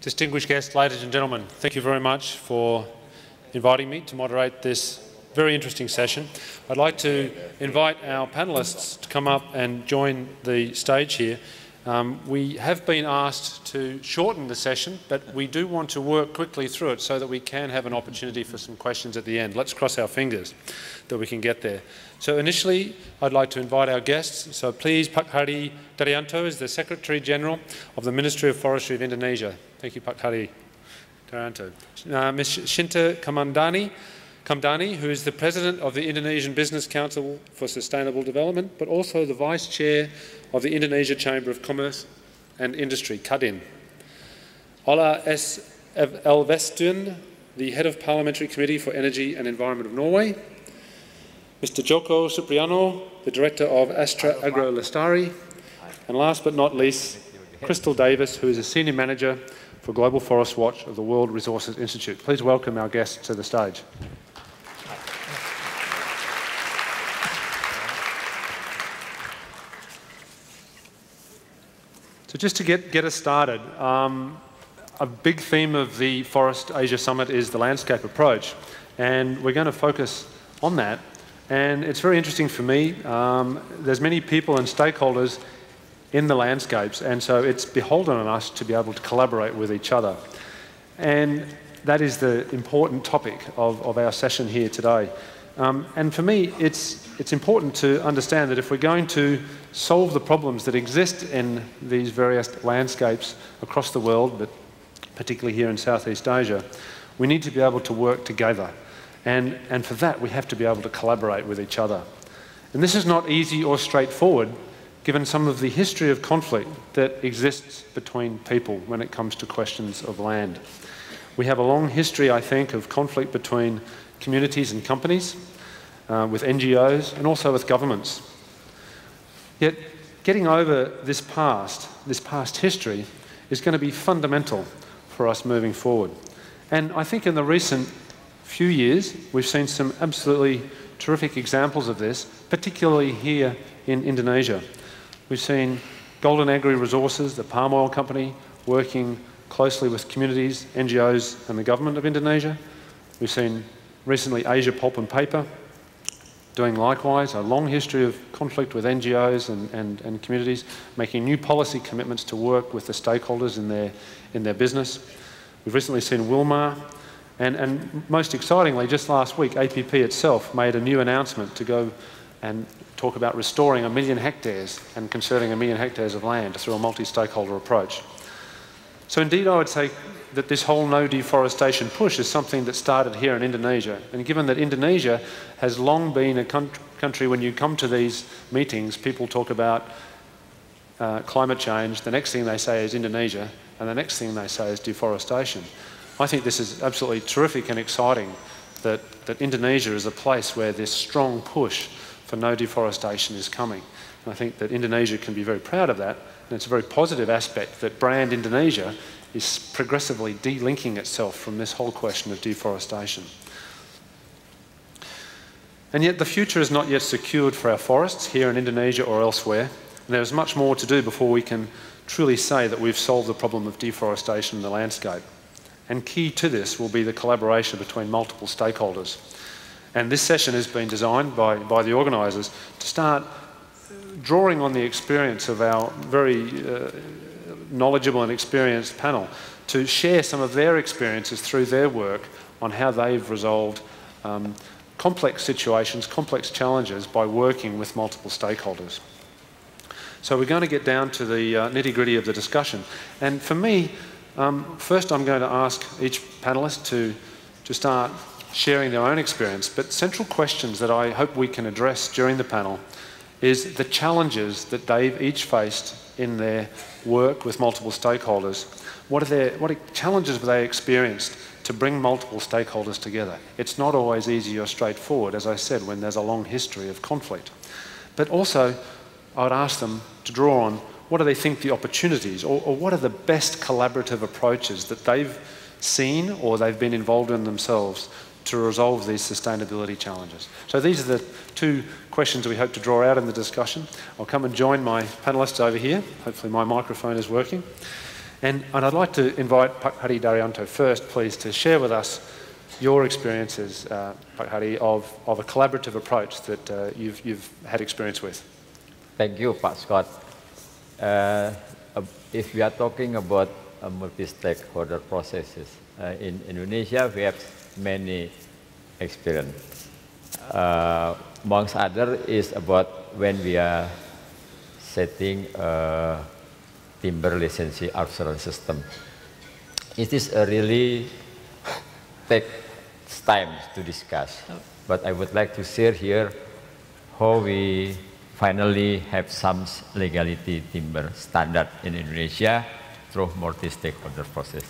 Distinguished guests, ladies and gentlemen, thank you very much for inviting me to moderate this very interesting session. I'd like to invite our panellists to come up and join the stage here. Um, we have been asked to shorten the session, but we do want to work quickly through it so that we can have an opportunity for some questions at the end. Let's cross our fingers that we can get there. So initially, I'd like to invite our guests. So please, Pak Hadi Daryanto is the Secretary General of the Ministry of Forestry of Indonesia. Thank you, Pak Hadi Daryanto. Uh, Ms. Shinta Kamandani, Kamdani, who is the President of the Indonesian Business Council for Sustainable Development, but also the Vice Chair of the Indonesia Chamber of Commerce and Industry, Kadin. Ola S. Elvestuen, the Head of Parliamentary Committee for Energy and Environment of Norway. Mr. Joko Supriyono, the Director of Astra Agro Lestari. And last but not least, Crystal Davis, who is a Senior Manager for Global Forest Watch of the World Resources Institute. Please welcome our guests to the stage. So just to get, get us started, um, a big theme of the Forest Asia Summit is the landscape approach. And we're going to focus on that and it's very interesting for me. Um, there's many people and stakeholders in the landscapes, and so it's beholden on us to be able to collaborate with each other. And that is the important topic of, of our session here today. Um, and for me, it's, it's important to understand that if we're going to solve the problems that exist in these various landscapes across the world, but particularly here in Southeast Asia, we need to be able to work together. And, and for that, we have to be able to collaborate with each other. And this is not easy or straightforward, given some of the history of conflict that exists between people when it comes to questions of land. We have a long history, I think, of conflict between communities and companies, uh, with NGOs, and also with governments. Yet, getting over this past, this past history, is going to be fundamental for us moving forward. And I think in the recent few years, we've seen some absolutely terrific examples of this, particularly here in Indonesia. We've seen Golden Agri Resources, the palm oil company, working closely with communities, NGOs, and the government of Indonesia. We've seen recently Asia Pulp and Paper doing likewise, a long history of conflict with NGOs and, and, and communities, making new policy commitments to work with the stakeholders in their, in their business. We've recently seen Wilmar and, and most excitingly, just last week, APP itself made a new announcement to go and talk about restoring a million hectares and conserving a million hectares of land through a multi-stakeholder approach. So indeed, I would say that this whole no deforestation push is something that started here in Indonesia. And given that Indonesia has long been a country, when you come to these meetings, people talk about uh, climate change, the next thing they say is Indonesia, and the next thing they say is deforestation. I think this is absolutely terrific and exciting that, that Indonesia is a place where this strong push for no deforestation is coming. And I think that Indonesia can be very proud of that, and it's a very positive aspect that brand Indonesia is progressively delinking itself from this whole question of deforestation. And yet the future is not yet secured for our forests here in Indonesia or elsewhere. And there's much more to do before we can truly say that we've solved the problem of deforestation in the landscape. And key to this will be the collaboration between multiple stakeholders. And this session has been designed by, by the organisers to start drawing on the experience of our very uh, knowledgeable and experienced panel to share some of their experiences through their work on how they've resolved um, complex situations, complex challenges by working with multiple stakeholders. So we're going to get down to the uh, nitty gritty of the discussion. And for me, um, first, I'm going to ask each panellist to, to start sharing their own experience, but central questions that I hope we can address during the panel is the challenges that they've each faced in their work with multiple stakeholders. What, are their, what challenges have they experienced to bring multiple stakeholders together? It's not always easy or straightforward, as I said, when there's a long history of conflict. But also, I would ask them to draw on what do they think the opportunities or, or what are the best collaborative approaches that they've seen or they've been involved in themselves to resolve these sustainability challenges. So these are the two questions we hope to draw out in the discussion. I'll come and join my panellists over here. Hopefully my microphone is working. And, and I'd like to invite Pak Hadi Daryanto first, please, to share with us your experiences, uh, Pak Hadi, of, of a collaborative approach that uh, you've, you've had experience with. Thank you, Pak Scott. Uh, if we are talking about multi-stakeholder processes, uh, in Indonesia we have many experience. Uh, amongst other is about when we are setting a timber licensing assurance system. It is a really takes time to discuss, but I would like to share here how we finally have some legality timber standard in Indonesia through multi-stakeholder process.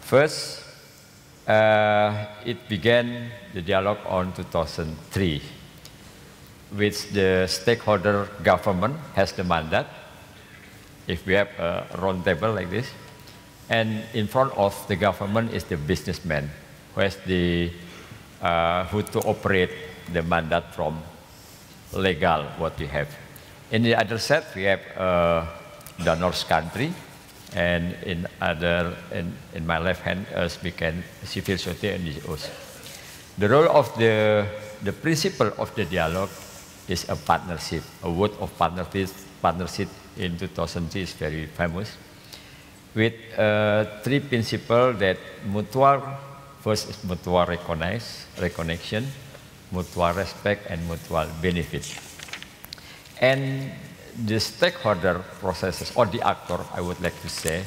First, uh, it began the dialogue on 2003, which the stakeholder government has the mandate. If we have a round table like this, and in front of the government is the businessman who has the uh, who to operate the mandate from legal what we have. In the other set we have uh, the North country and in other in, in my left hand as we can civil society and NGOs. The role of the the principle of the dialogue is a partnership. A word of partnership partnership in 2003 is very famous with uh, three principles that mutual, first is mutual recognize, recognition, mutual respect, and mutual benefit. And the stakeholder processes, or the actor, I would like to say,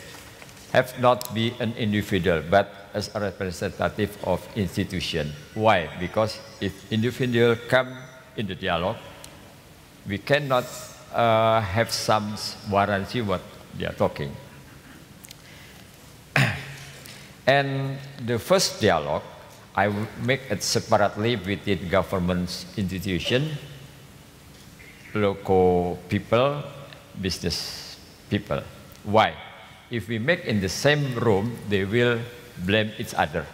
have not be an individual, but as a representative of institution. Why? Because if individual come in the dialogue, we cannot uh, have some warranty what they are talking. And the first dialogue, I will make it separately within government institution, local people, business people. Why? If we make in the same room, they will blame each other.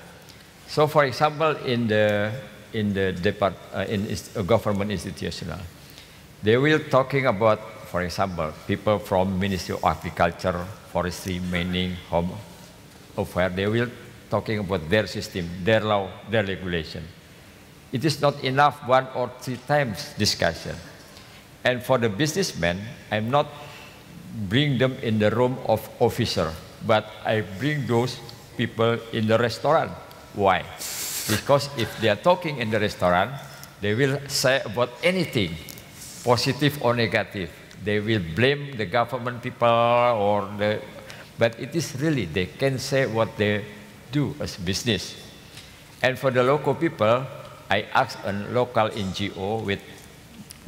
So, for example, in the in the depart, uh, in a government institutional, they will talking about, for example, people from Ministry of Agriculture, Forestry, Mining, Home of where they will talking about their system, their law, their regulation. It is not enough one or three times discussion. And for the businessmen, I'm not bring them in the room of officer, but I bring those people in the restaurant. Why? Because if they are talking in the restaurant, they will say about anything, positive or negative. They will blame the government people or the but it is really, they can say what they do as business. And for the local people, I asked a local NGO with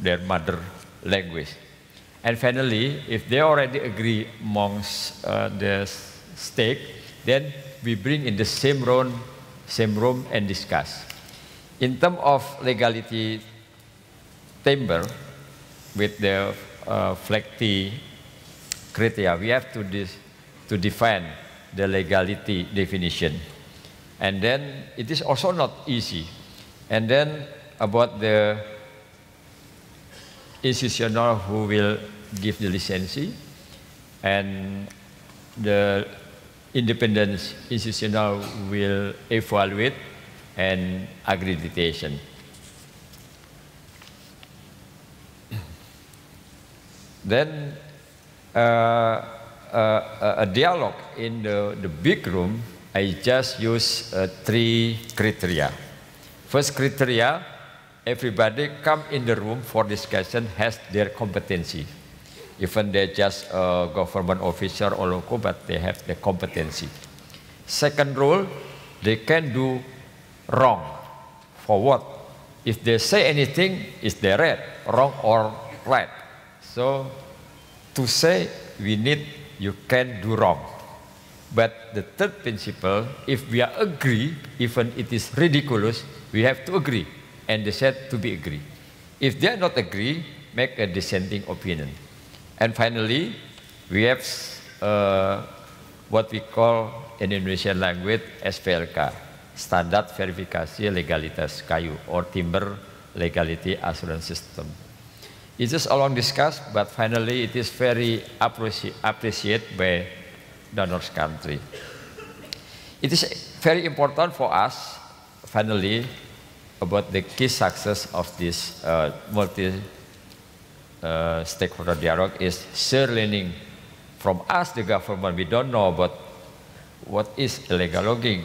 their mother language. And finally, if they already agree amongst uh, the stake, then we bring in the same room, same room and discuss. In terms of legality timber, with the uh, FLEGT criteria, we have to to define the legality definition. And then it is also not easy. And then about the institutional who will give the licensee and the independent institutional will evaluate and accreditation. then uh, uh, a dialogue in the, the big room, I just use uh, three criteria. First criteria, everybody come in the room for discussion has their competency. Even they're just a government officer or local, but they have the competency. Second rule, they can do wrong. For what? If they say anything, is they right, wrong or right? So to say we need you can do wrong. But the third principle, if we are agree, even it is ridiculous, we have to agree. And they said to be agree. If they are not agree, make a dissenting opinion. And finally, we have uh, what we call in Indonesian language SVLK, Standard Verifikasi Legalitas Kayu or Timber Legality Assurance System. It is a long discussed, but finally it is very appreciated by donors country. It is very important for us, finally, about the key success of this uh, multi uh, stakeholder dialogue is share learning from us, the government. We don't know about what is illegal logging,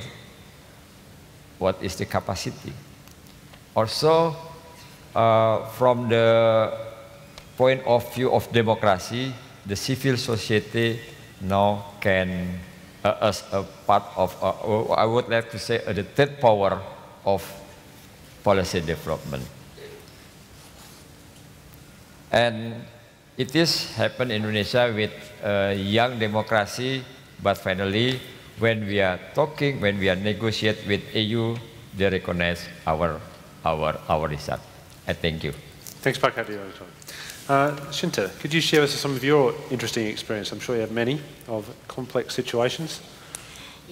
what is the capacity. Also, uh, from the point of view of democracy, the civil society now can, uh, as a part of, uh, I would like to say, the third power of policy development. And it is happened in Indonesia with young democracy, but finally, when we are talking, when we are negotiate with EU, they recognize our, our, our result. I thank you. Thanks, Pak uh, Shinta, could you share with us some of your interesting experience? I'm sure you have many of complex situations.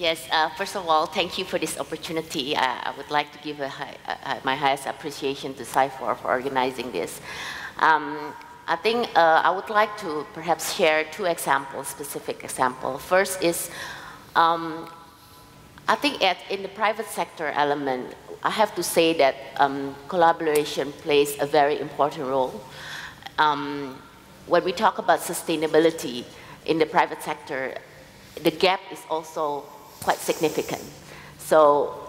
Yes, uh, first of all, thank you for this opportunity. Uh, I would like to give high, uh, my highest appreciation to CIFOR for organizing this. Um, I think uh, I would like to perhaps share two examples, specific examples. First is, um, I think at, in the private sector element, I have to say that um, collaboration plays a very important role. Um, when we talk about sustainability in the private sector, the gap is also quite significant. So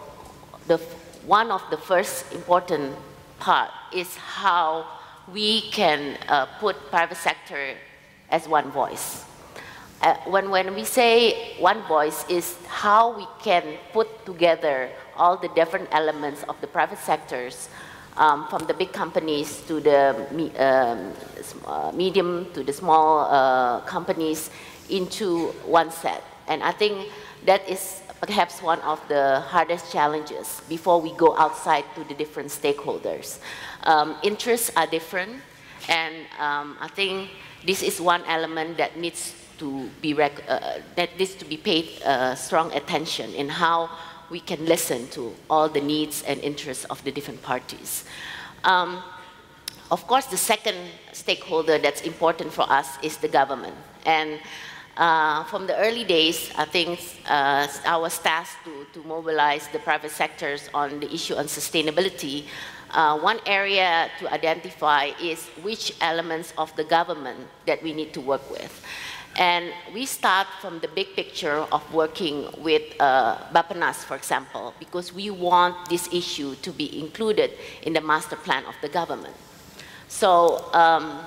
the, one of the first important part is how we can uh, put private sector as one voice. Uh, when, when we say one voice is how we can put together all the different elements of the private sectors um, from the big companies to the me, um, uh, medium to the small uh, companies into one set. And I think that is perhaps one of the hardest challenges before we go outside to the different stakeholders. Um, interests are different, and um, I think this is one element that needs to be uh, that needs to be paid uh, strong attention in how we can listen to all the needs and interests of the different parties. Um, of course, the second stakeholder that's important for us is the government. And uh, from the early days, I think uh, I was tasked to, to mobilize the private sectors on the issue on sustainability. Uh, one area to identify is which elements of the government that we need to work with. And we start from the big picture of working with uh, Bappenas, for example, because we want this issue to be included in the master plan of the government. So um,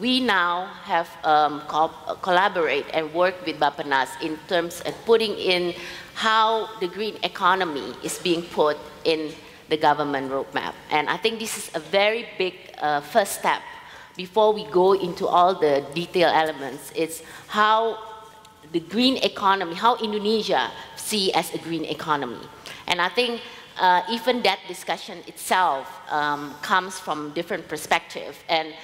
we now have um, co collaborate and work with Bappenas in terms of putting in how the green economy is being put in the government roadmap. And I think this is a very big uh, first step before we go into all the detail elements. It's how the green economy, how Indonesia see as a green economy. And I think uh, even that discussion itself um, comes from different perspective. And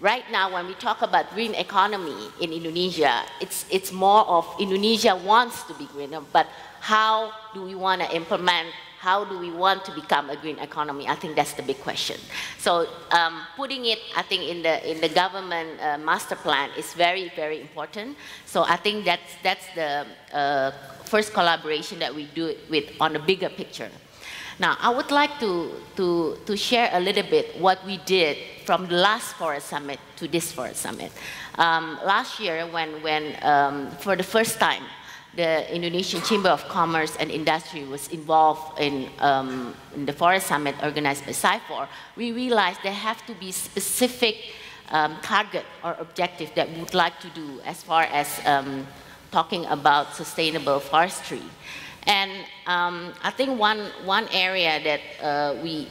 right now, when we talk about green economy in Indonesia, it's, it's more of Indonesia wants to be greener, but how do we want to implement how do we want to become a green economy? I think that's the big question. So um, putting it, I think, in the in the government uh, master plan is very very important. So I think that's that's the uh, first collaboration that we do with on a bigger picture. Now, I would like to, to, to share a little bit what we did from the last Forest Summit to this Forest Summit. Um, last year, when, when um, for the first time, the Indonesian Chamber of Commerce and Industry was involved in, um, in the Forest Summit organized by CIFOR, we realized there have to be specific um, target or objective that we would like to do as far as um, talking about sustainable forestry. And um, I think one, one area that uh, we,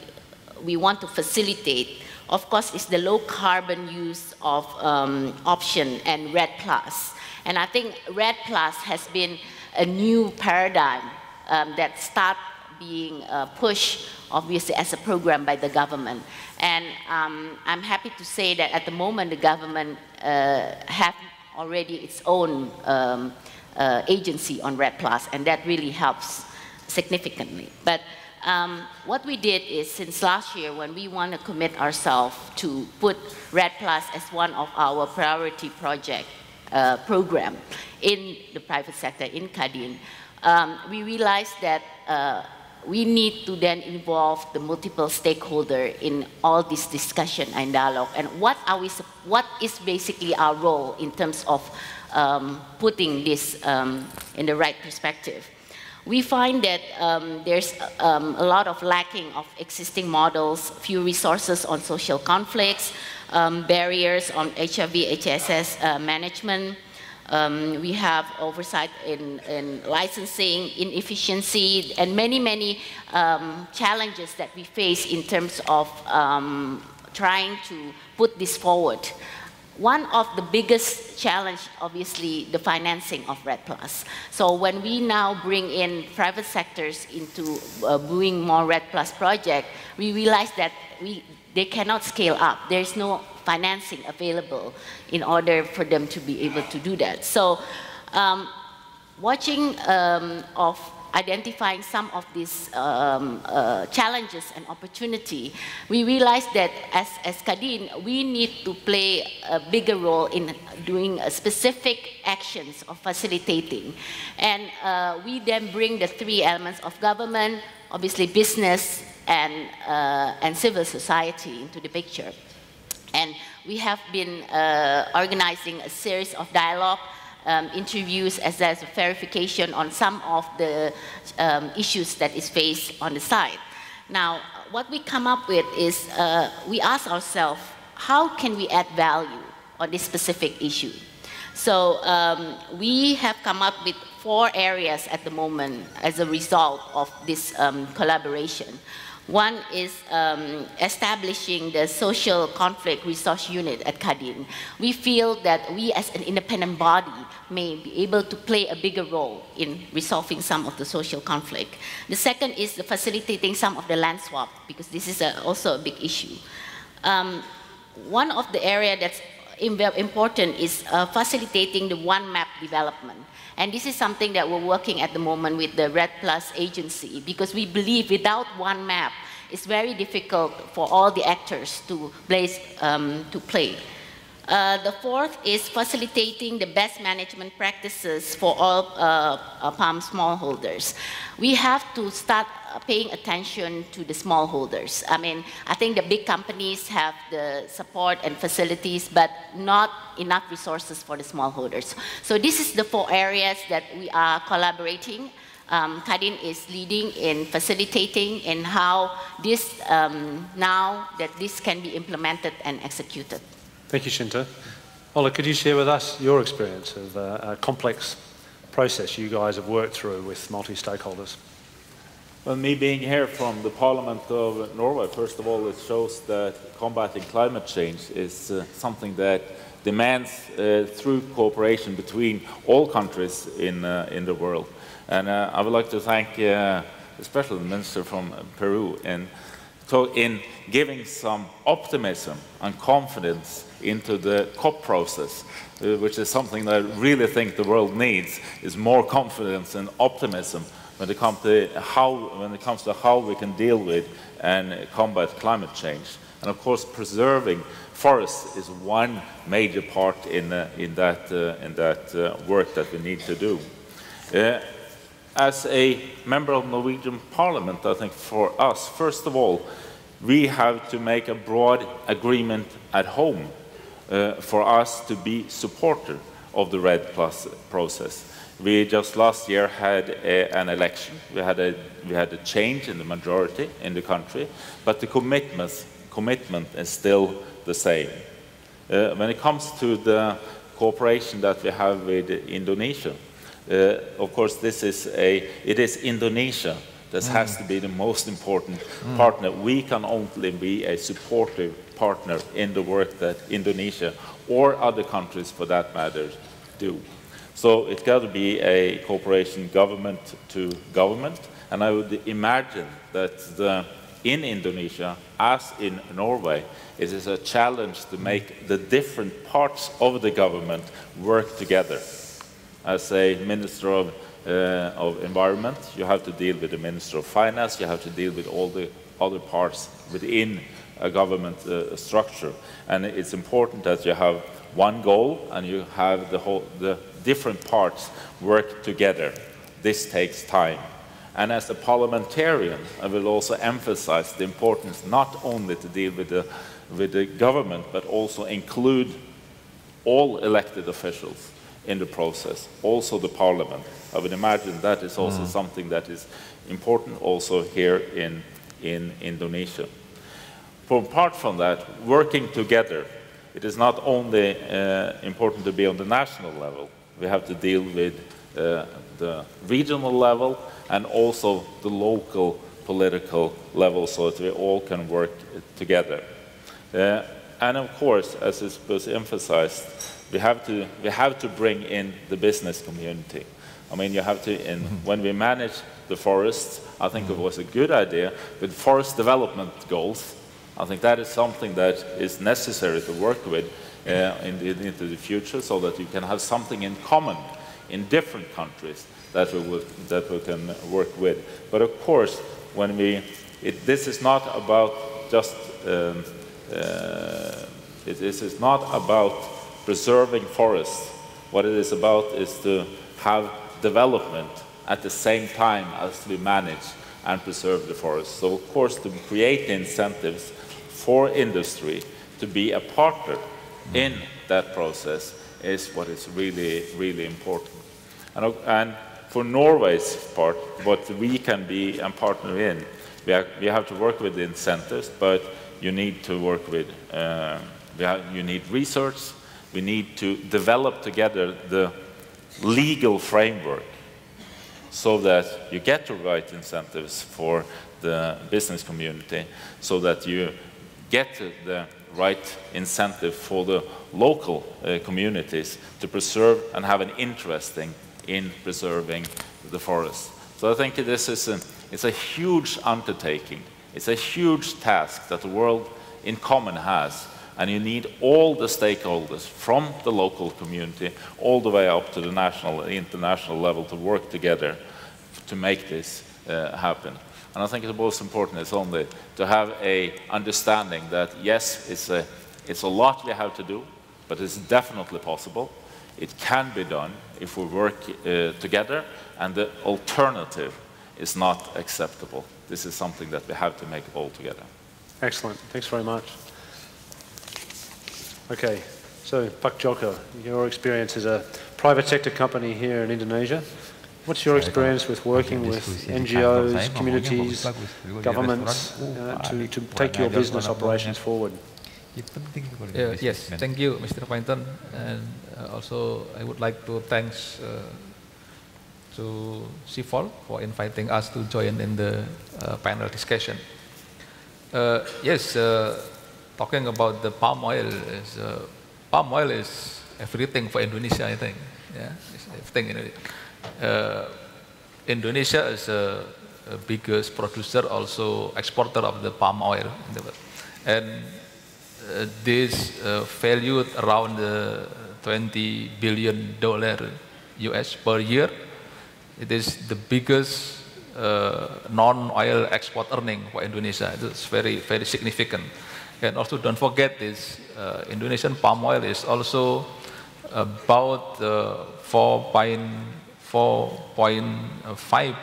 we want to facilitate, of course, is the low carbon use of um, option and REDD plus. And I think REDD plus has been a new paradigm um, that start being uh, pushed, obviously, as a program by the government. And um, I'm happy to say that at the moment, the government uh, have already its own um, uh, agency on REDD Plus, and that really helps significantly. But um, what we did is since last year when we want to commit ourselves to put REDD Plus as one of our priority project uh, program in the private sector in Kadin, um, we realized that uh, we need to then involve the multiple stakeholder in all this discussion and dialogue. And what are we, what is basically our role in terms of um, putting this um, in the right perspective? We find that um, there's um, a lot of lacking of existing models, few resources on social conflicts, um, barriers on HCV, HCS uh, management, um, we have oversight in, in, licensing, inefficiency, and many, many um, challenges that we face in terms of um, trying to put this forward. One of the biggest challenge, obviously, the financing of REDD Plus. So when we now bring in private sectors into uh, doing more REDD Plus project, we realize that we, they cannot scale up. There's no financing available in order for them to be able to do that. So um, watching um, of identifying some of these um, uh, challenges and opportunity, we realized that as, as Kadin, we need to play a bigger role in doing specific actions of facilitating. And uh, we then bring the three elements of government, obviously business, and, uh, and civil society into the picture. And we have been uh, organizing a series of dialogue um, interviews as well as verification on some of the um, issues that is faced on the site. Now, what we come up with is uh, we ask ourselves, how can we add value on this specific issue? So um, we have come up with four areas at the moment as a result of this um, collaboration. One is um, establishing the social conflict resource unit at Kadin. We feel that we as an independent body may be able to play a bigger role in resolving some of the social conflict. The second is the facilitating some of the land swap, because this is a, also a big issue. Um, one of the area that's important is uh, facilitating the one map development. And this is something that we're working at the moment with the REDD Plus agency because we believe without one map, it's very difficult for all the actors to, place, um, to play. Uh, the fourth is facilitating the best management practices for all uh, palm smallholders. We have to start paying attention to the smallholders. I mean, I think the big companies have the support and facilities, but not enough resources for the smallholders. So this is the four areas that we are collaborating. Um, Kadin is leading in facilitating in how this um, now that this can be implemented and executed. Thank you, Shinta. Ola, could you share with us your experience of uh, a complex process you guys have worked through with multi-stakeholders? Well, me being here from the Parliament of Norway, first of all, it shows that combating climate change is uh, something that demands uh, through cooperation between all countries in, uh, in the world. And uh, I would like to thank uh, especially the Minister from Peru in, in giving some optimism and confidence into the COP process, uh, which is something that I really think the world needs, is more confidence and optimism when it comes to how, when it comes to how we can deal with and combat climate change. And of course, preserving forests is one major part in, uh, in that, uh, in that uh, work that we need to do. Uh, as a member of Norwegian Parliament, I think for us, first of all, we have to make a broad agreement at home for us to be supporter of the REDD Plus process. We just last year had a, an election. We had, a, we had a change in the majority in the country, but the commitment, commitment is still the same. Uh, when it comes to the cooperation that we have with Indonesia, uh, of course, this is a, it is Indonesia that mm. has to be the most important mm. partner. We can only be a supportive partner in the work that Indonesia or other countries for that matter do. So it's got to be a cooperation government to government. And I would imagine that the, in Indonesia, as in Norway, it is a challenge to make the different parts of the government work together. As a minister of, uh, of environment, you have to deal with the minister of finance, you have to deal with all the other parts within a government uh, structure. And it's important that you have one goal and you have the, whole, the different parts work together. This takes time. And as a parliamentarian, I will also emphasize the importance not only to deal with the, with the government, but also include all elected officials in the process, also the parliament. I would imagine that is also mm. something that is important also here in, in Indonesia. For apart from that, working together, it is not only uh, important to be on the national level, we have to deal with uh, the regional level and also the local political level so that we all can work together. Uh, and of course, as it was emphasized, we have to, we have to bring in the business community. I mean, you have to, in, mm-hmm. when we manage the forests, I think it was a good idea with forest development goals. I think that is something that is necessary to work with uh, in the, into the future so that you can have something in common in different countries that we, will, that we can work with. But of course, when we, it, this is not about just, um, uh, it, this is not about preserving forests. What it is about is to have development at the same time as we manage and preserve the forest. So of course to create incentives for industry to be a partner in that process is what is really, really important. And, and for Norway's part, what we can be a partner in, we have, we have to work with incentives, but you need to work with, uh, have, you need research, we need to develop together the legal framework so that you get the right incentives for the business community, so that you get the right incentive for the local uh, communities to preserve and have an interest in preserving the forest. So I think this is a, it's a huge undertaking. It's a huge task that the world in common has. And you need all the stakeholders from the local community all the way up to the national and international level to work together to make this uh, happen. And I think the most important is only to have a understanding that yes, it's a, it's a lot we have to do, but it's definitely possible. It can be done if we work uh, together, and the alternative is not acceptable. This is something that we have to make all together. Excellent. Thanks very much. Okay, so Pak Joko, your experience as a private sector company here in Indonesia. What's your experience with working with NGOs, communities, governments uh, to, to take your business operations forward? Uh, yes, thank you, Mr. Poynton. And uh, also, I would like to thanks uh, to CIFOR for inviting us to join in the uh, panel discussion. Uh, yes, talking about the palm oil, is, palm oil is everything for Indonesia, I think. Yeah, everything in it. Uh, Indonesia is a, a, biggest producer, also exporter of the palm oil, in the world. and uh, this uh, valued around uh, 20 billion dollar US per year. It is the biggest uh, non-oil export earning for Indonesia. It's very, very significant. And also don't forget this, uh, Indonesian palm oil is also about uh, 4. 4.5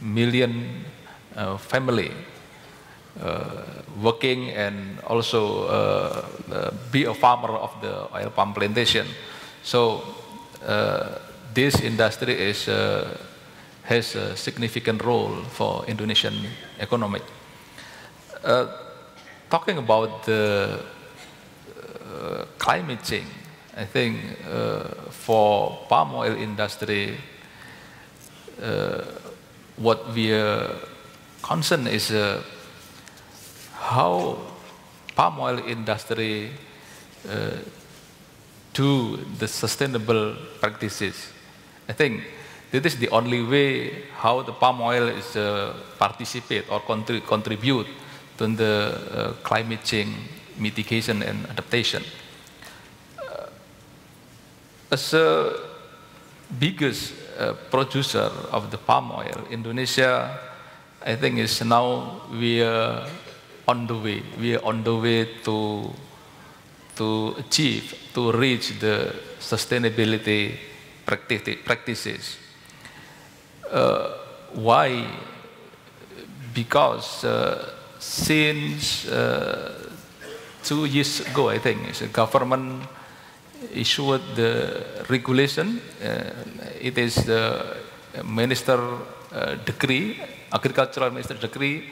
million uh, family uh, working and also uh, be a farmer of the oil palm plantation. So uh, this industry is, uh, has a significant role for Indonesian economy. Uh, talking about the climate change, I think uh, for palm oil industry, uh, what we are concerned is uh, how palm oil industry uh, do the sustainable practices. I think this is the only way how the palm oil is uh, participate or contribute to the uh, climate change mitigation and adaptation as a biggest uh, producer of the palm oil, Indonesia, I think is now we are on the way. We are on the way to to achieve to reach the sustainability practices. Uh, why? Because uh, since uh, two years ago, I think, the government issued the regulation. Uh, it is the minister uh, decree, agricultural minister decree,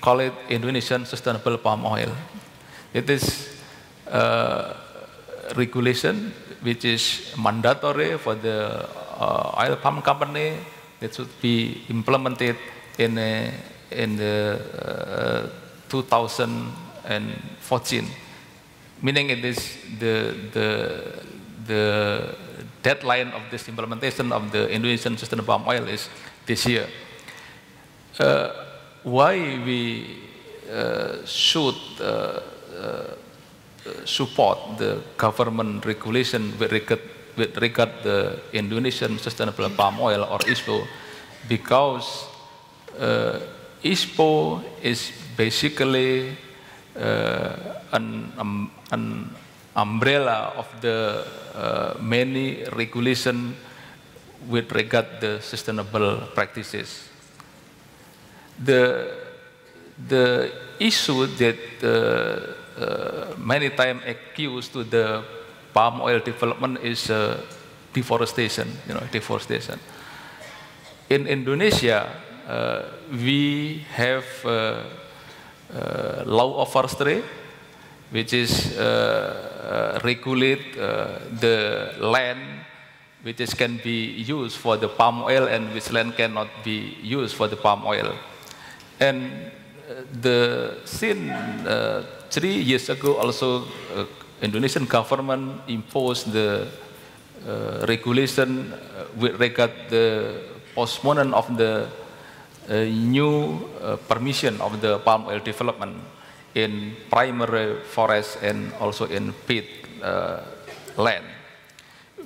call it Indonesian Sustainable Palm Oil. It is uh, regulation which is mandatory for the uh, oil palm company that should be implemented in, a, in the uh, 2014. Meaning it is the, the, the deadline of this implementation of the Indonesian sustainable palm oil is this year. Uh, why we uh, should uh, uh support the government regulation with regard, with regard the Indonesian sustainable palm oil or ISPO because uh, ISPO is basically an, um, an umbrella of the uh, many regulation with regard the sustainable practices. The, the issue that uh, uh, many times accused to the palm oil development is uh, deforestation, you know, deforestation. In Indonesia, uh, we have uh, uh, law of forestry, which is uh, uh, regulate uh, the land which is, can be used for the palm oil and which land cannot be used for the palm oil. And the since three years ago also Indonesian government imposed the uh, regulation with regard the postponement of the uh, new uh, permission of the palm oil development in primary forest and also in peat uh, land.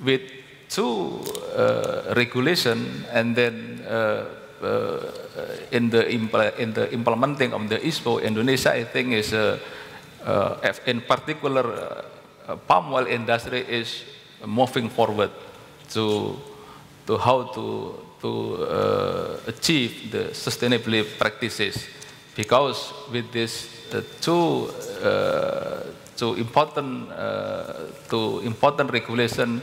With two uh, regulation and then in the in the implementing of the ISPO, Indonesia I think is in particular palm oil industry is moving forward to to how to to achieve the sustainability practices. Because with this uh, two uh, two important uh, two important regulation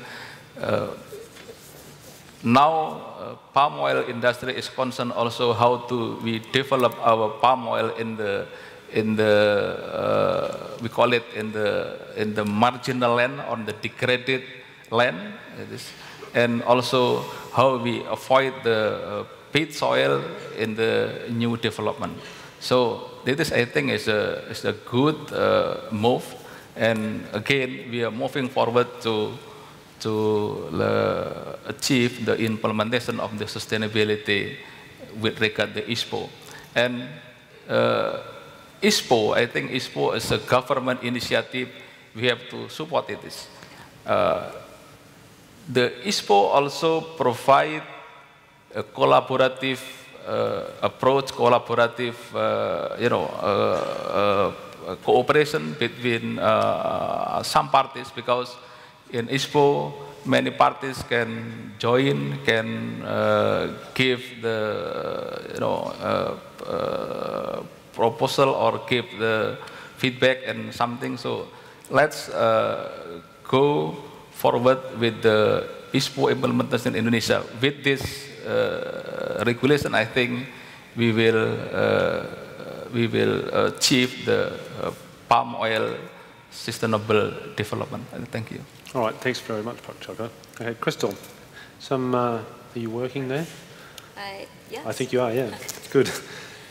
now palm oil industry is concerned also how to we develop our palm oil in the in the uh, we call it in the in the marginal land on the degraded land and also how we avoid the uh, peat soil in the new development so this I think is a, is a good uh, move. And again, we are moving forward to, to uh, achieve the implementation of the sustainability with regard to ISPO. And uh, ISPO, I think ISPO is a government initiative. We have to support it. Uh, the ISPO also provide a collaborative uh, approach, collaborative, uh, you know, uh, cooperation between some parties because in ISPO many parties can join, can give the, you know, proposal or give the feedback and something. So let's uh, go forward with the ISPO implementation in Indonesia with this uh, regulation, I think we will uh, we will achieve the uh, palm oil sustainable development. Thank you. All right, thanks very much, Pak Joko. Okay, Crystal, some are you working there? Uh, yes. I think you are. Yeah, good.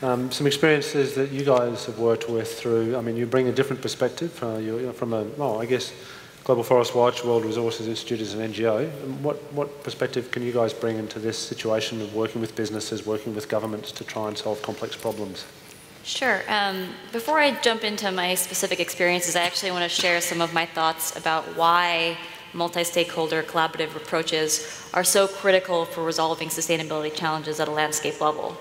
Um, some experiences that you guys have worked with through. I mean, you bring a different perspective. Uh, you're, from a, well, I guess Global Forest Watch, World Resources Institute is an NGO. What, what perspective can you guys bring into this situation of working with businesses, working with governments to try and solve complex problems? Sure. Um, before I jump into my specific experiences, I actually want to share some of my thoughts about why multi-stakeholder collaborative approaches are so critical for resolving sustainability challenges at a landscape level.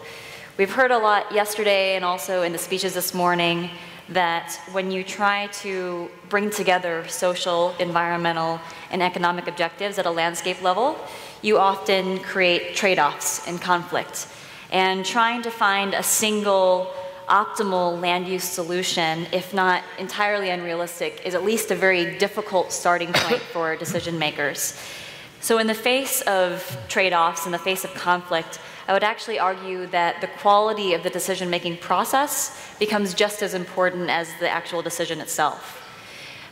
We've heard a lot yesterday and also in the speeches this morning that when you try to bring together social, environmental, and economic objectives at a landscape level, you often create trade-offs and conflict. And trying to find a single optimal land use solution, if not entirely unrealistic, is at least a very difficult starting point for decision makers. So in the face of trade-offs, in the face of conflict, I would actually argue that the quality of the decision-making process becomes just as important as the actual decision itself.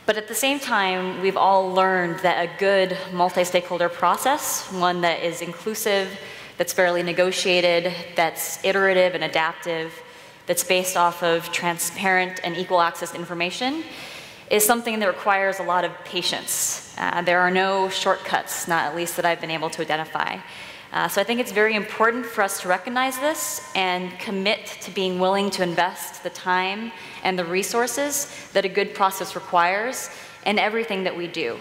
But at the same time, we've all learned that a good multi-stakeholder process, one that is inclusive, that's fairly negotiated, that's iterative and adaptive, that's based off of transparent and equal access information, is something that requires a lot of patience. Uh, there are no shortcuts, not at least that I've been able to identify. Uh, so I think it's very important for us to recognize this and commit to being willing to invest the time and the resources that a good process requires in everything that we do.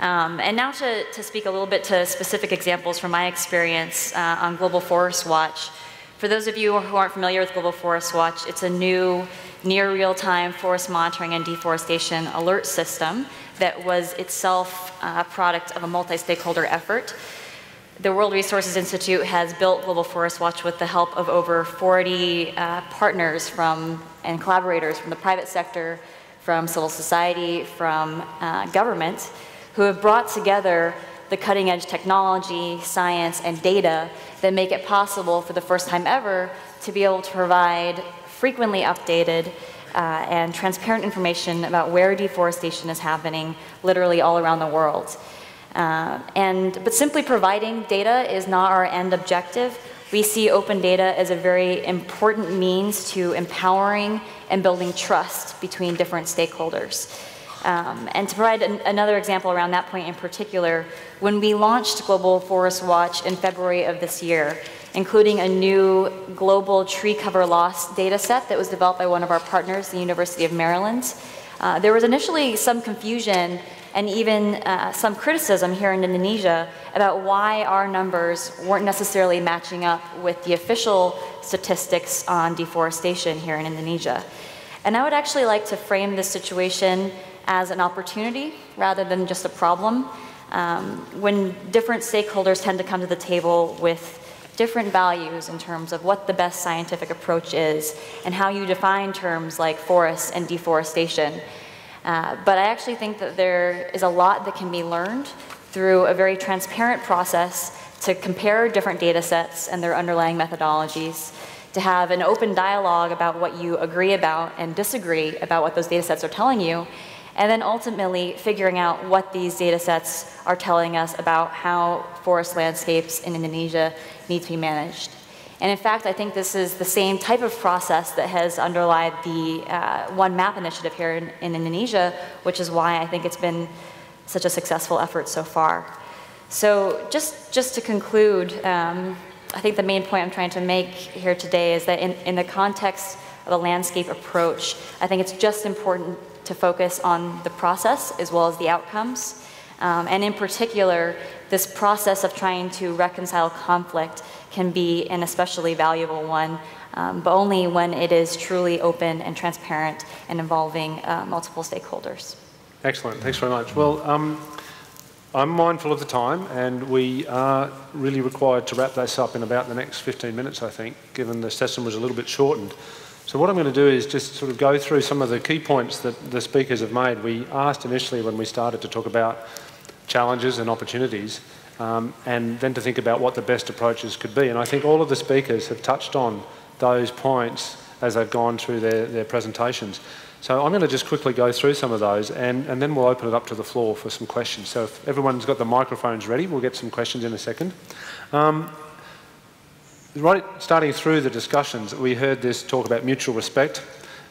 Um, and now to, to speak a little bit to specific examples from my experience uh, on Global Forest Watch. For those of you who aren't familiar with Global Forest Watch, it's a new near real-time forest monitoring and deforestation alert system that was itself a product of a multi-stakeholder effort the World Resources Institute has built Global Forest Watch with the help of over 40 uh, partners from and collaborators from the private sector, from civil society, from uh, government, who have brought together the cutting edge technology, science, and data that make it possible for the first time ever to be able to provide frequently updated uh, and transparent information about where deforestation is happening literally all around the world. Uh, and, but simply providing data is not our end objective. We see open data as a very important means to empowering and building trust between different stakeholders. Um, and to provide an, another example around that point in particular, when we launched Global Forest Watch in February of this year, including a new global tree cover loss data set that was developed by one of our partners, the University of Maryland, uh, there was initially some confusion and even uh, some criticism here in Indonesia about why our numbers weren't necessarily matching up with the official statistics on deforestation here in Indonesia. And I would actually like to frame this situation as an opportunity rather than just a problem. Um, when different stakeholders tend to come to the table with different values in terms of what the best scientific approach is and how you define terms like forests and deforestation. Uh, but I actually think that there is a lot that can be learned through a very transparent process to compare different data sets and their underlying methodologies, to have an open dialogue about what you agree about and disagree about what those data sets are telling you, and then ultimately figuring out what these data sets are telling us about how forest landscapes in Indonesia need to be managed. And in fact, I think this is the same type of process that has underlied the uh, One Map initiative here in, in, Indonesia, which is why I think it's been such a successful effort so far. So just, just to conclude, um, I think the main point I'm trying to make here today is that in, in the context of a landscape approach, I think it's just important to focus on the process as well as the outcomes. Um, and in particular, this process of trying to reconcile conflict can be an especially valuable one, um, but only when it is truly open and transparent and involving uh, multiple stakeholders. Excellent, thanks very much. Well, um, I'm mindful of the time and we are really required to wrap this up in about the next 15 minutes, I think, given the session was a little bit shortened. So what I'm going to do is just sort of go through some of the key points that the speakers have made. We asked initially when we started to talk about challenges and opportunities um, and then to think about what the best approaches could be. And I think all of the speakers have touched on those points as they've gone through their, their presentations. So I'm going to just quickly go through some of those and, and then we'll open it up to the floor for some questions. So if everyone's got the microphones ready, we'll get some questions in a second. Um, right, starting through the discussions, we heard this talk about mutual respect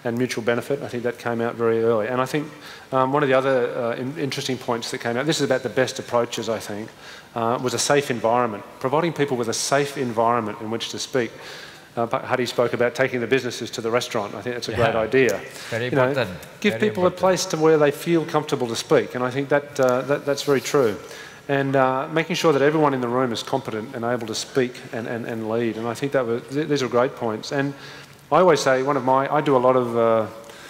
and mutual benefit. I think that came out very early. And I think um, one of the other uh, in interesting points that came out, this is about the best approaches, I think, uh, was a safe environment, providing people with a safe environment in which to speak. Uh, Hadi spoke about taking the businesses to the restaurant. I think that's a yeah. great idea. Very you know, important. Give very people important. a place to where they feel comfortable to speak, and I think that, uh, that that's very true. And uh, making sure that everyone in the room is competent and able to speak and, and, and lead. And I think that was, th these are great points. And I always say one of my, I do a lot of uh,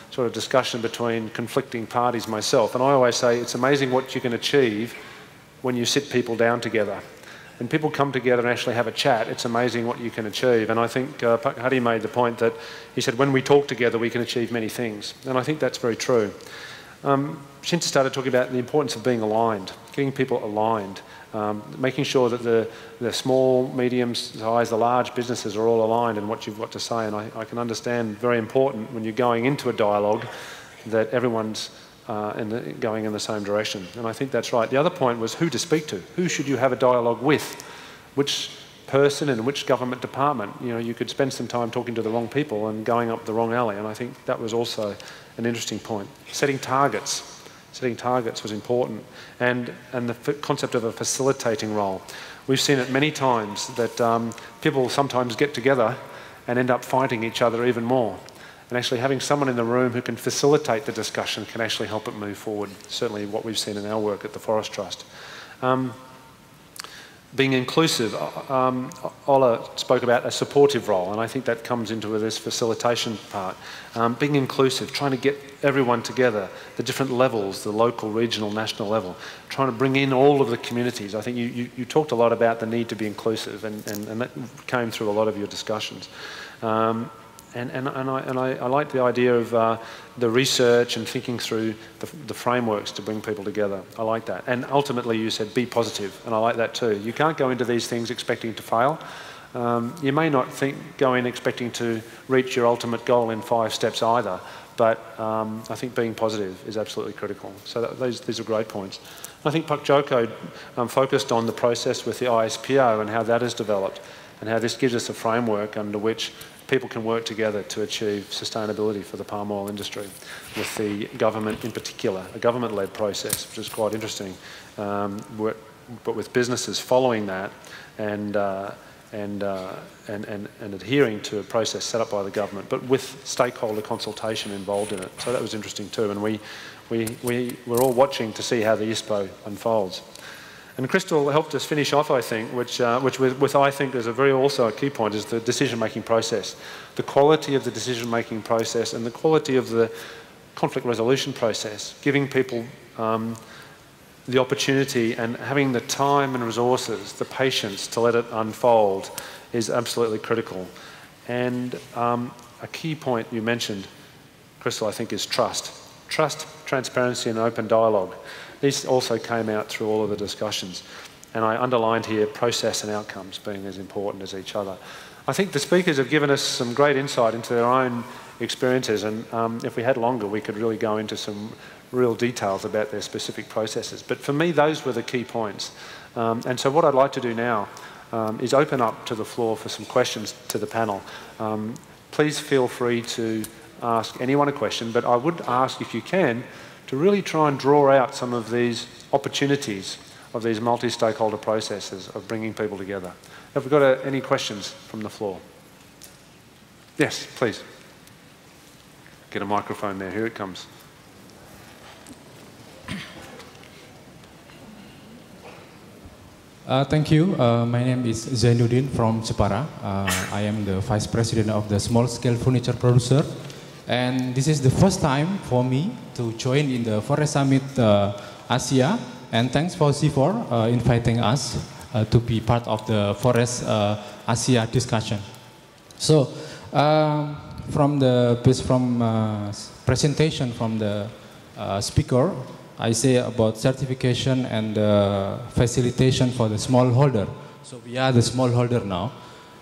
sort of discussion between conflicting parties myself. And I always say it's amazing what you can achieve when you sit people down together. When people come together and actually have a chat, it's amazing what you can achieve. And I think uh, Hadi made the point that he said, when we talk together, we can achieve many things. And I think that's very true. Um, Shinta started talking about the importance of being aligned, getting people aligned, um, making sure that the, the small, medium size, the large businesses are all aligned in what you've got to say. And I, I can understand very important when you're going into a dialogue that everyone's uh, in going in the same direction. And I think that's right. The other point was who to speak to. Who should you have a dialogue with? Which person and which government department? You know, you could spend some time talking to the wrong people and going up the wrong alley. And I think that was also an interesting point. Setting targets. Setting targets was important. And, and the concept of a facilitating role. We've seen it many times that um, people sometimes get together and end up fighting each other even more. And actually having someone in the room who can facilitate the discussion can actually help it move forward. Certainly what we've seen in our work at the Forest Trust. Um, being inclusive, uh, um, Ola spoke about a supportive role, and I think that comes into this facilitation part. Um, being inclusive, trying to get everyone together, the different levels, the local, regional, national level, trying to bring in all of the communities. I think you, you, you talked a lot about the need to be inclusive, and, and, and, that came through a lot of your discussions. Um, and, and, and, I, and I, I like the idea of uh, the research and thinking through the, the, frameworks to bring people together. I like that. And ultimately, you said be positive, and I like that too. You can't go into these things expecting to fail. Um, you may not think, go in expecting to reach your ultimate goal in five steps either, but um, I think being positive is absolutely critical. So that, these, these are great points. I think Pak Joko um, focused on the process with the ISPO and how that has developed and how this gives us a framework under which people can work together to achieve sustainability for the palm oil industry, with the government in particular, a government-led process, which is quite interesting, um, but with businesses following that and, uh, and, uh, and, and, and adhering to a process set up by the government, but with stakeholder consultation involved in it. So that was interesting too, and we, we, we, we're all watching to see how the ISPO unfolds. And Crystal helped us finish off, I think, which, uh, which with, with, I think is a very also a key point, is the decision-making process. The quality of the decision-making process and the quality of the conflict resolution process, giving people um, the opportunity and having the time and resources, the patience to let it unfold is absolutely critical. And um, a key point you mentioned, Crystal, I think, is trust. Trust, transparency and open dialogue. These also came out through all of the discussions. And I underlined here process and outcomes being as important as each other. I think the speakers have given us some great insight into their own experiences, and um, if we had longer, we could really go into some real details about their specific processes. But for me, those were the key points. Um, and so what I'd like to do now um, is open up to the floor for some questions to the panel. Um, please feel free to ask anyone a question, but I would ask if you can to really try and draw out some of these opportunities of these multi-stakeholder processes of bringing people together. Have we got uh, any questions from the floor? Yes, please. Get a microphone there. Here it comes. Uh, thank you. Uh, my name is Zainuddin from Jepara. Uh, I am the Vice President of the Small Scale Furniture Producer and this is the first time for me to join in the Forest Summit uh, Asia. And thanks for CIFOR uh, inviting us uh, to be part of the Forest uh, Asia discussion. So, um, from the from uh, presentation from the uh, speaker, I say about certification and facilitation for the smallholder. So we are the smallholder now,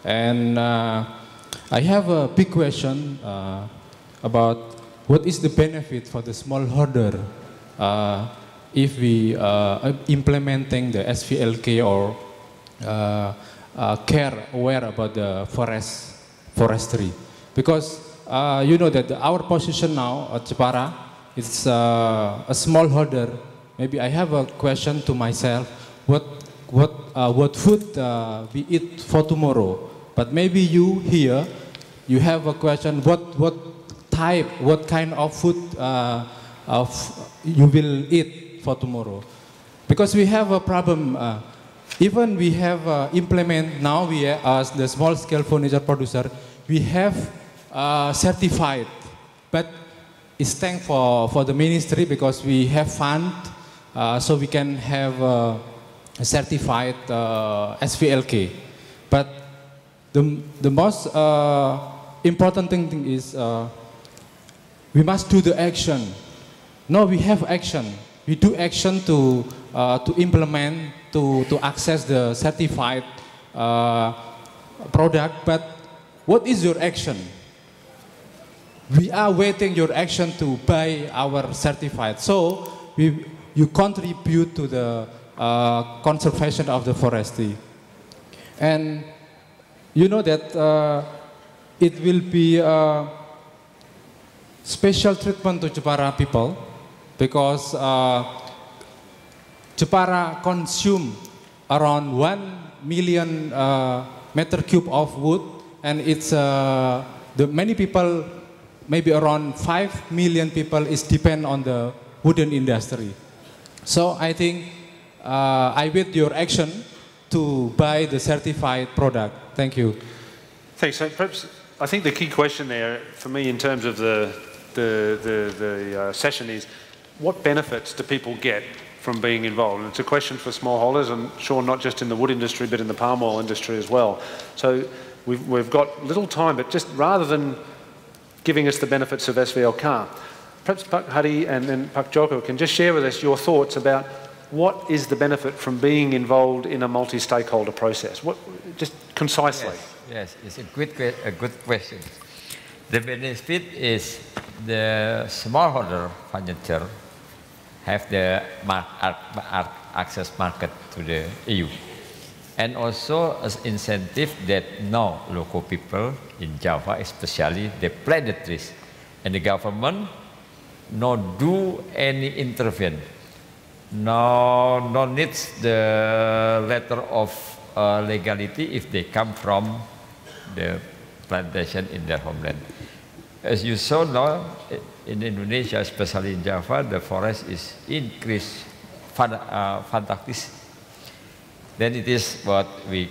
and I have a big question about what is the benefit for the smallholder uh, if we uh, implementing the SVLK or uh, uh, care aware about the forest forestry. Because uh, you know that our position now at Jepara is uh, a smallholder maybe I have a question to myself what what what food we eat for tomorrow? But maybe you here you have a question what what type, what kind of food uh, of you will eat for tomorrow. Because we have a problem, uh, even we have uh, implement now, we as the small scale furniture producer, we have uh, certified, but it's thanks for, for the ministry because we have fund uh, so we can have uh, certified uh, SVLK. But the, the most uh, important thing is uh, we must do the action. No, we have action. We do action to, uh, to implement, to, to access the certified product, but what is your action? We are waiting your action to buy our certified. So we, you contribute to the uh, conservation of the forestry. And you know that uh, it will be a special treatment to Jepara people because uh, Jepara consume around 1 million uh, meter cube of wood and it's uh, the many people maybe around 5 million people is depend on the wooden industry. So I think uh, I wait your action to buy the certified product. Thank you. Thanks. So perhaps I think the key question there for me in terms of the, the, the, the uh, session is what benefits do people get from being involved? And it's a question for smallholders and sure not just in the wood industry but in the palm oil industry as well. So we've, we've got little time but just rather than giving us the benefits of SVLK, perhaps Pak Hadi and then Pak Joko can just share with us your thoughts about what is the benefit from being involved in a multi-stakeholder process? What, just concisely. Yes, yes, it's a good, a good question. The benefit is the smallholder furniture have the access market to the EU. And also as incentive that now local people in Java especially, the trees. And the government not do any intervention no, no needs the letter of uh, legality if they come from the plantation in their homeland. As you saw now, in Indonesia, especially in Java, the forest is increased uh, fantastic. Then it is what we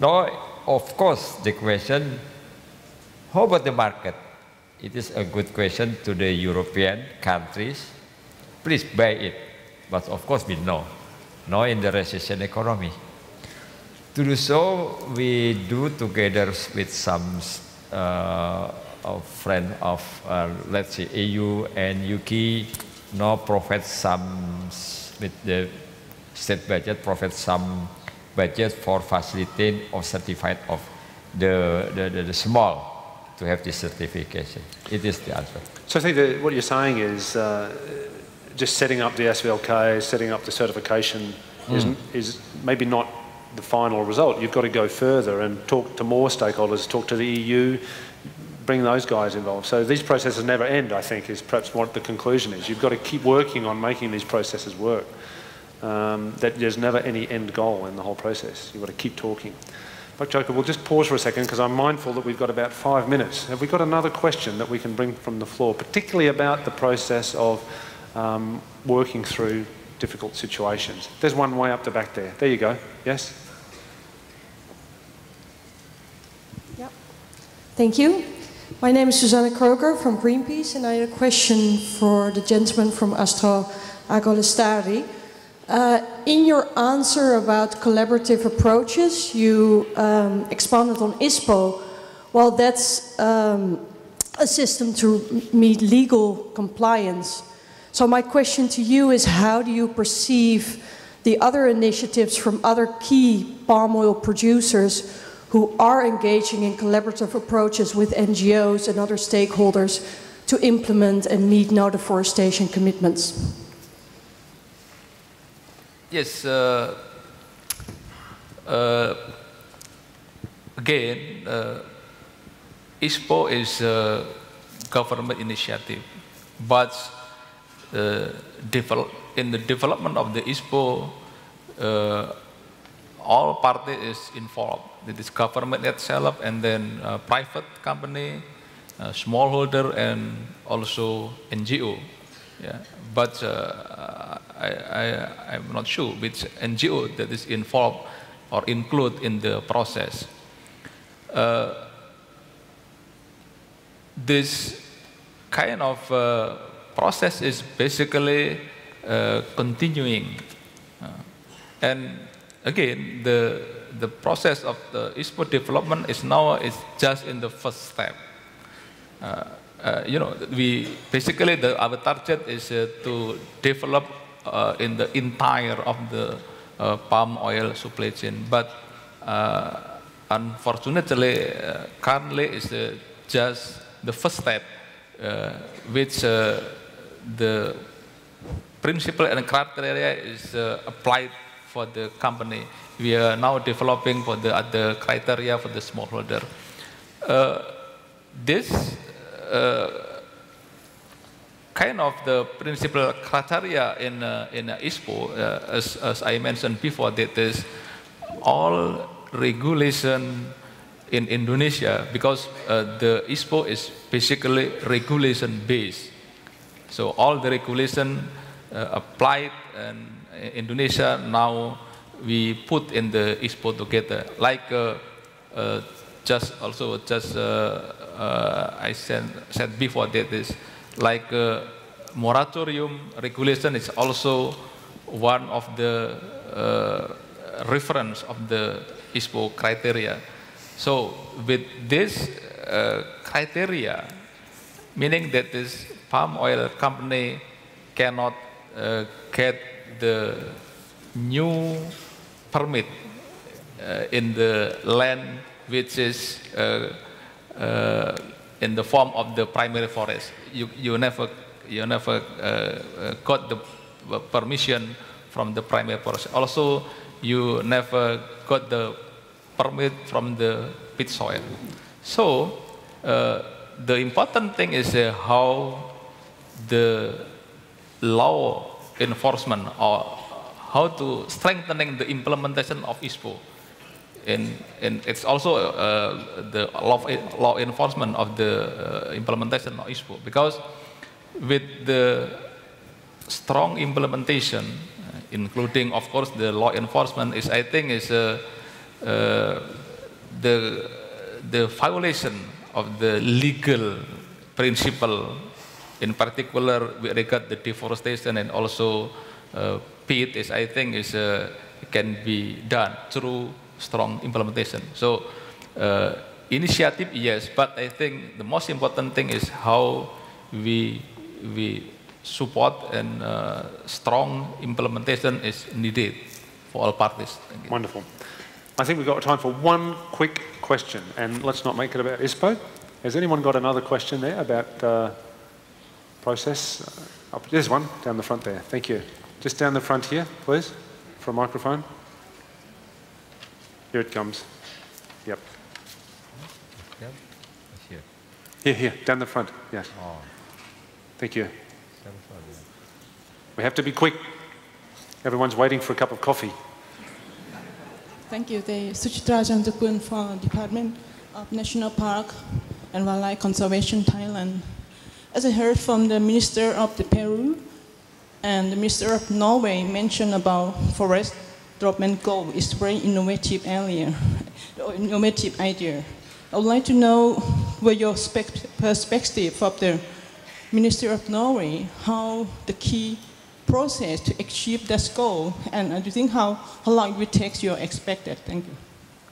know. Of course, the question, how about the market? It is a good question to the European countries. Please buy it but of course we know, know in the recession economy. To do so, we do together with some uh, of friend of, uh, let's say, EU and UK, now provide some, with the state budget, provide some budget for facilitating or certified of the, the, the, the small to have this certification. It is the answer. So I think that what you're saying is uh, just setting up the SVLK, setting up the certification mm. is, is maybe not the final result. You've got to go further and talk to more stakeholders, talk to the EU, bring those guys involved. So these processes never end, I think, is perhaps what the conclusion is. You've got to keep working on making these processes work. Um, that there's never any end goal in the whole process. You've got to keep talking. But Joko, we'll just pause for a second because I'm mindful that we've got about five minutes. Have we got another question that we can bring from the floor, particularly about the process of um, working through difficult situations. There's one way up the back there. There you go. Yes? Yep. Thank you. My name is Susanna Kroger from Greenpeace, and I had a question for the gentleman from Astro Agolestari. Uh, in your answer about collaborative approaches, you um, expanded on ISPO. Well, that's um, a system to meet legal compliance. So my question to you is how do you perceive the other initiatives from other key palm oil producers who are engaging in collaborative approaches with NGOs and other stakeholders to implement and meet no deforestation commitments? Yes. Uh, uh, again, uh, ISPO is a government initiative, but uh, in the development of the ISPO, uh, all parties is involved. It is government itself and then uh, private company, uh, smallholder and also NGO. Yeah. But uh, I, I'm not sure which NGO that is involved or include in the process. Uh, this kind of process is basically continuing. And again, the, the process of the ISPO development is now is just in the first step. Uh, uh, you know, we basically the, our target is uh, to develop in the entire of the palm oil supply chain. But unfortunately, currently is just the first step, which the principle and criteria is uh, applied for the company. We are now developing for the other criteria for the smallholder. Uh, this uh, kind of the principal criteria in uh, in ISPO, uh, as, as I mentioned before, that is all regulation in Indonesia because uh, the ISPO is basically regulation based. So all the regulation uh, applied in Indonesia now we put in the ISPO together. Like uh, uh, just also just uh, uh, I said, said before that is like uh, moratorium regulation is also one of the reference of the ISPO criteria. So with this criteria, meaning that this palm oil company cannot uh, get the new permit uh, in the land which is uh, uh in the form of the primary forest. You, you never, you never uh, uh, got the permission from the primary forest. Also, you never got the permit from the peat soil. So, the important thing is how the law enforcement or how to strengthening the implementation of ISPO. And, and it's also uh, the law, law enforcement of the uh, implementation of ISPO because with the strong implementation, including of course the law enforcement is I think is uh, uh, the the violation of the legal principle in particular, we regard the deforestation and also uh, peat is, I think, is uh, can be done through strong implementation. So, uh, initiative, yes, but I think the most important thing is how we we support and uh, strong implementation is needed for all parties. Wonderful. I think we've got time for one quick question, and let's not make it about ISPO. Has anyone got another question there about uh, process. Uh, there's one down the front there. Thank you. Just down the front here, please, for a microphone. Here it comes. Yep. Yep. Here. Here, here, down the front. Yes. Oh. Thank you. We have to be quick. Everyone's waiting for a cup of coffee. Thank you. The Suchitra Jantakun from Department of National Park and Wildlife Conservation Thailand. As I heard from the Minister of the Peru and the Minister of Norway mentioned about forest development goal is very innovative area, innovative idea. I would like to know what your perspective of the Minister of Norway, how the key process to achieve that goal, and do you think how, how long it will take you expected? Thank you.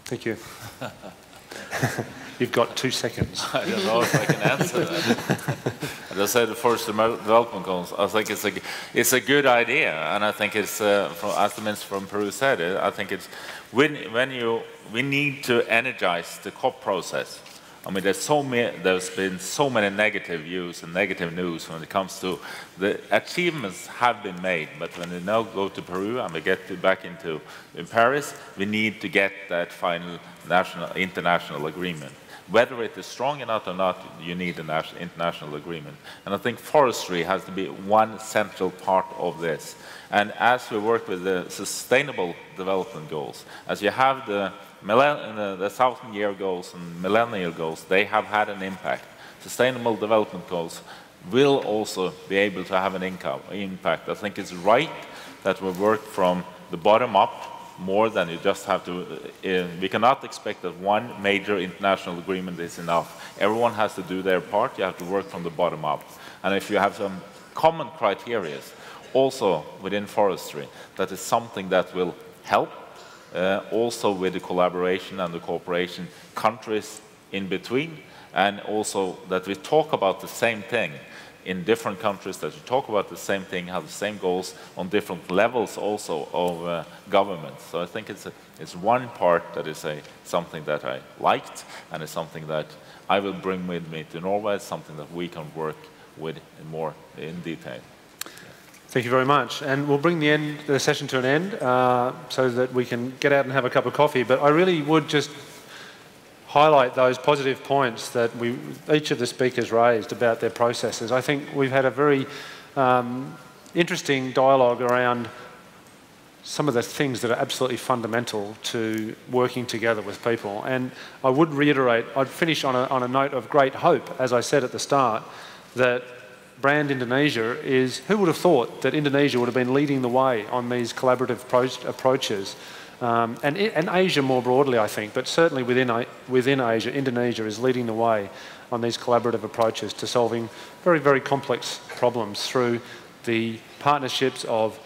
Thank you. You've got two seconds. I don't know if I can answer that. As I said, the first development goals, I think it's a, it's a good idea. And I think it's, uh, from, as the minister from Peru said, I think it's when, when you, we need to energize the COP process. I mean, there's, so many, there's been so many negative views and negative news when it comes to the achievements have been made, but when we now go to Peru and we get back into in Paris, we need to get that final national international agreement. Whether it is strong enough or not, you need an international agreement. And I think forestry has to be one central part of this. And as we work with the sustainable development goals, as you have uh, the, the thousand year goals and millennial goals, they have had an impact. Sustainable development goals will also be able to have an income, impact. I think it's right that we work from the bottom up more than you just have to, uh, we cannot expect that one major international agreement is enough. Everyone has to do their part, you have to work from the bottom up. And if you have some common criteria, also within forestry, that is something that will help, uh, also with the collaboration and the cooperation countries in between, and also that we talk about the same thing in different countries that you talk about the same thing, have the same goals on different levels also of uh, government. So I think it's, a, it's one part that is a, something that I liked and it's something that I will bring with me to Norway. It's something that we can work with in more in detail. Thank you very much. And we'll bring the, end, the session to an end uh, so that we can get out and have a cup of coffee. But I really would just highlight those positive points that we, each of the speakers raised about their processes. I think we've had a very um, interesting dialogue around some of the things that are absolutely fundamental to working together with people. And I would reiterate, I'd finish on a, on a note of great hope, as I said at the start, that Brand Indonesia is, who would have thought that Indonesia would have been leading the way on these collaborative approaches um, and, and Asia more broadly, I think, but certainly within, within Asia, Indonesia is leading the way on these collaborative approaches to solving very, very complex problems through the partnerships of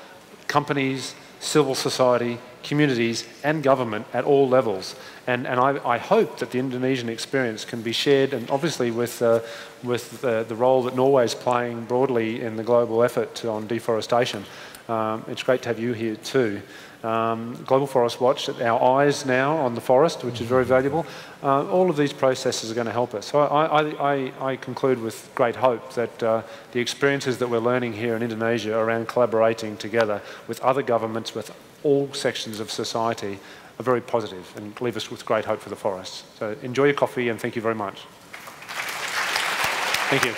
companies, civil society, communities and government at all levels. And, and I, I, hope that the Indonesian experience can be shared, and obviously with, uh, with uh, the role that Norway is playing broadly in the global effort on deforestation. Um, it's great to have you here too um, Global Forest Watch, our eyes now on the forest, which is very valuable. Uh, all of these processes are going to help us. So I, I, I conclude with great hope that uh, the experiences that we're learning here in Indonesia around collaborating together with other governments, with all sections of society, are very positive and leave us with great hope for the forests. So enjoy your coffee and thank you very much. Thank you.